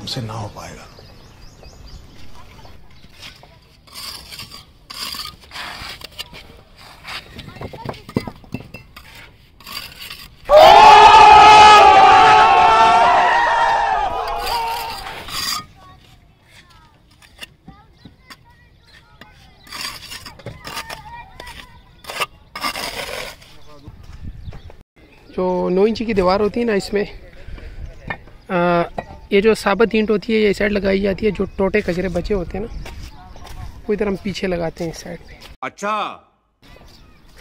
तुमसे ना हो पाएगा। जो नौ इंची की दीवार होती है ना इसमें ये जो साबत ईंट होती है ये साइड लगाई जाती है जो टोटे कचरे बचे होते हैं ना वो इधर हम पीछे लगाते हैं इस साइड पे। अच्छा।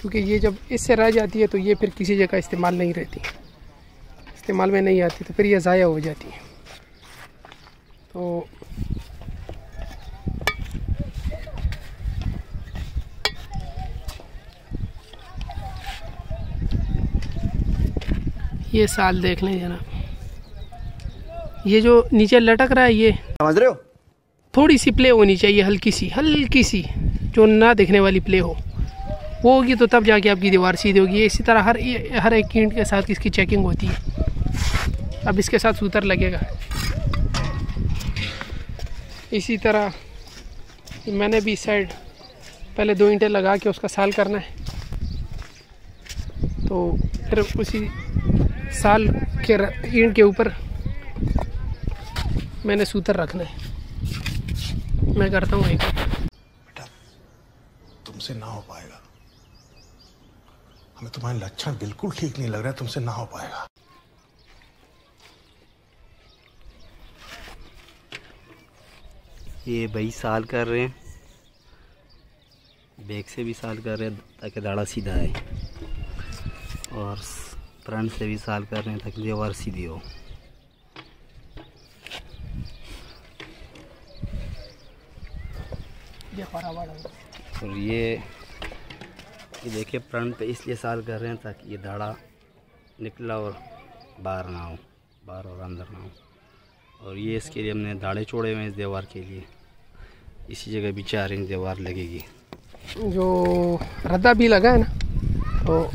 क्योंकि ये जब इससे रह जाती है तो ये फिर किसी जगह इस्तेमाल नहीं रहती। इस्तेमाल में नहीं आती तो फिर ये ज़ाया हो जाती है। तो ये साल देख लें जनाब ये जो नीचे लटक रहा है ये। समझ रहे हो? थोड़ी सी प्ले होनी चाहिए हल्की सी हल्की सी जो ना दिखने वाली प्ले हो। वो होगी तो तब जाके आपकी दीवार सीधी होगी। इसी तरह हर हर एक ईंट के साथ इसकी चेकिंग होती है। अब इसके साथ सूतर लगेगा। इसी तरह मैंने भी इस साइड पहले दो ईंटें लगा के उसका साल करना है। तो फिर उसी साल के ईंट के ऊपर मैंने सूतर रखना है मैं करता हूँ एक। बेटा तुमसे ना हो पाएगा। हमें तुम्हारे लक्षण बिल्कुल ठीक नहीं लग रहा है तुमसे ना हो पाएगा। ये भाई साल कर रहे हैं। बैक से भी साल कर रहे हैं ताकि दाढ़ा सीधा आए। और फ्रंट से भी साल कर रहे हैं ताकि दीवार सीधी हो। और ये ये देखिए फ्रंट पे इसलिए साल कर रहे हैं ताकि ये दाढ़ा निकला और बाहर ना हो बाहर और अंदर ना हो। और ये इसके लिए हमने दाढ़े छोड़े हुए हैं इस दीवार के लिए। इसी जगह भी चार इंच दीवार लगेगी। जो रद्दा भी लगा है ना तो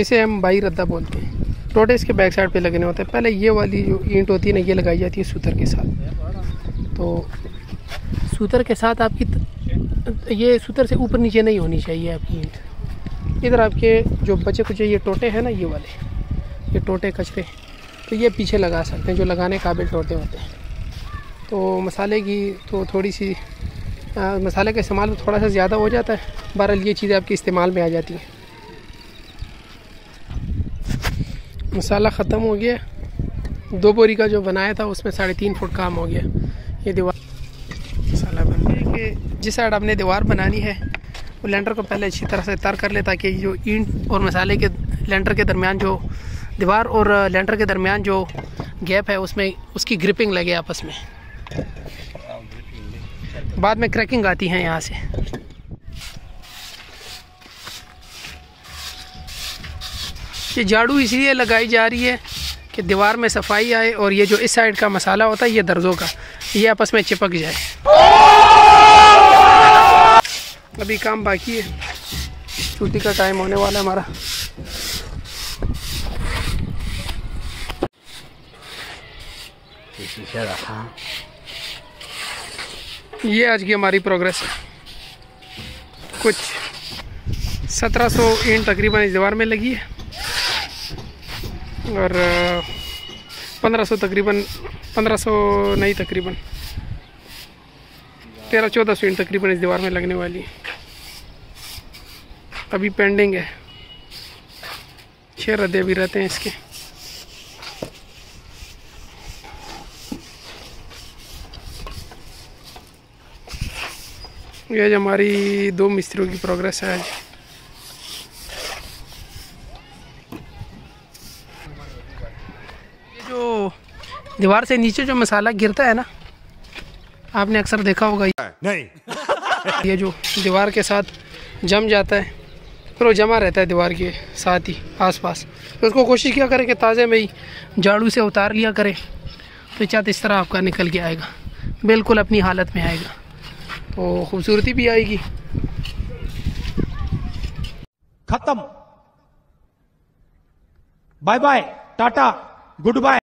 इसे हम बाई रद्दा बोलते हैं। टोटे इसके बैक साइड पे लगने होते हैं। पहले ये वाली जो ईंट होती है ना ये लगाई जाती है सूतर के साथ। तो सूतर के साथ आपकी त- ये सूतर से ऊपर नीचे नहीं होनी चाहिए आपकी ईंट। इधर आपके जो बचे कुछ ये टोटे हैं ना ये वाले ये टोटे कचरे तो ये पीछे लगा सकते हैं जो लगाने काबिल टोटे होते हैं। तो मसाले की तो थोड़ी सी आ, मसाले का इस्तेमाल थोड़ा सा ज़्यादा हो जाता है बहरहाल ये चीज़ें आपके इस्तेमाल में आ जाती हैं। मसाला ख़त्म हो गया। दो बोरी का जो बनाया था उसमें साढ़े तीन फुट काम हो गया। ये दीवार कि जिस साइड आपने दीवार बनानी है, वो लेंटर को पहले अच्छी तरह से तर कर ले ताकि जो ईंट और मसाले के, लेंटर के दरमियान जो दीवार और लेंटर के दरमियान जो गैप है, उसमें उसकी ग्रिपिंग लगे आपस में। बाद में क्रैकिंग आती है यहाँ से। ये झाड़ू इसलिए लगाई जा रही है कि दीवार में सफ़ाई आए और ये जो इस साइड का मसाला होता है, ये दर्जों का, ये आपस में चिपक जाए। अभी काम बाकी है। छुट्टी का टाइम होने वाला है हमारा। ये आज की हमारी प्रोग्रेस है। कुछ 1700 ईंट तकरीबन इस दीवार में लगी है। और पंद्रह सौ तकरीबन, पंद्रह सौ नहीं तकरीबन चौदह सौ ईंट तकरीबन इस दीवार में लगने वाली है। अभी पेंडिंग है। छः रदे भी रहते हैं इसके। ये आज हमारी दो मिस्त्रियों की प्रोग्रेस है आज। ये जो दीवार से नीचे जो मसाला गिरता है ना आपने अक्सर देखा होगा नहीं। ये जो दीवार के साथ जम जाता है। फिर वो जमा रहता है दीवार के साथ ही, आसपास। तो उसको कोशिश किया करें कि ताज़े में ही झाड़ू से उतार लिया करें। तो चाहत इस तरह आपका निकल के आएगा। बिल्कुल अपनी हालत में आएगा। तो खूबसूरती भी आएगी। खत्म। Bye bye, tata, goodbye.